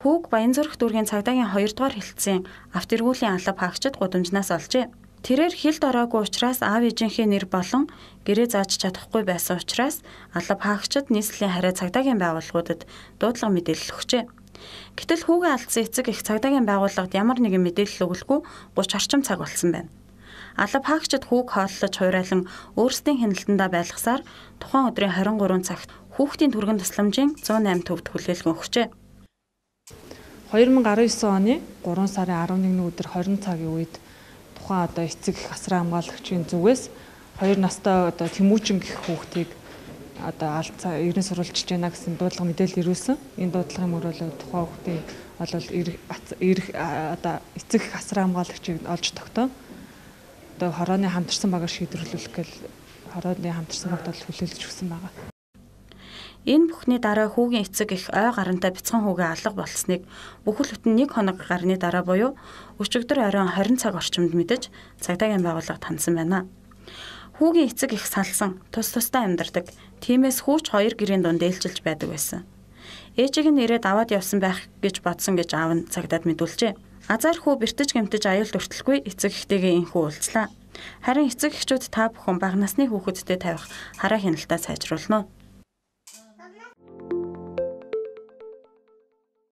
Хүүг Баянзүрх дүүргийн цагдаагийн 2 дугаар хилцээний автэргүүлийн алба хаагчид гудамжнаас олжээ. Тэрээр хилд ороогүй учраас аав ээжийнхээ нэр болон гэрээ зааж чадахгүй байсан учраас алба хаагчид нийслэлийн хараа цагдаагийн байгууллагуудад дуудлага мэдээлэл өгчээ. Гэтэл хүүгээ алдсан эцэг их цагдаагийн байгууллагад ямар нэгэн мэдээлэл өгөлгүй 30 орчим цаг болсон байна. Алба хаагчид хүүг хооллож хуурайлан өөрсдийн хяналтандаа байлгасаар тухайн өдрийн 23 цагт хүүхдийн түргэн тусламжийн 108 төвд хүлээлгэн өгчээ. 2019 оны 3 сарын 11-ний өдөр 20 цагийн үед тухайн одоо эцэг их асран хамгаалагчийн зүгээс хоёр настай одоо Тэмүүчин гэх хүүхдийг одоо алдцаа ерэн сурвалжж байна гэсэн дуудлага мэдээлэл ирүүлсэн. Энэ дуудлагын мөрөөлөө тухайн хүүхдийн бол ирэх одоо эцэг их асран хамгаалагчийг олж тогтоо. Одоо хорооны хамтарсан багаар шийдвэрлүүлэх гэл хорооны хамтарсан багт бол хүлээлж өгсөн байгаа. Энэ бүхний дараа хүүгийн эцэг их ой гарантай бяцхан хүүгээ алга болсныг бүхэл бүтэн нэг хоног гарны дараа буюу өчигдөр оройн 20 цаг орчимд мэдэж цагдаагийн байгууллагад хандсан байна. Хүүгийн эцэг их салсан, тус тустай амьдардаг. Тиймээс хүүч хоёр гэрийн дунд ээлжилж байдаг байсан. Ээжийг нь ирээд аваад явсан байх гэж бодсон гэж аав нь цагдаад мэдүүлжээ. Азар хүү бэртэж гэмтэж аюул өртөлгүй эцэг ихтэйгээ инхүү уулзлаа. Харин эцэг эхчүүд та бүхэн бага насны хүүхэдтэй тавих хараа хяналтаа сайжруулна.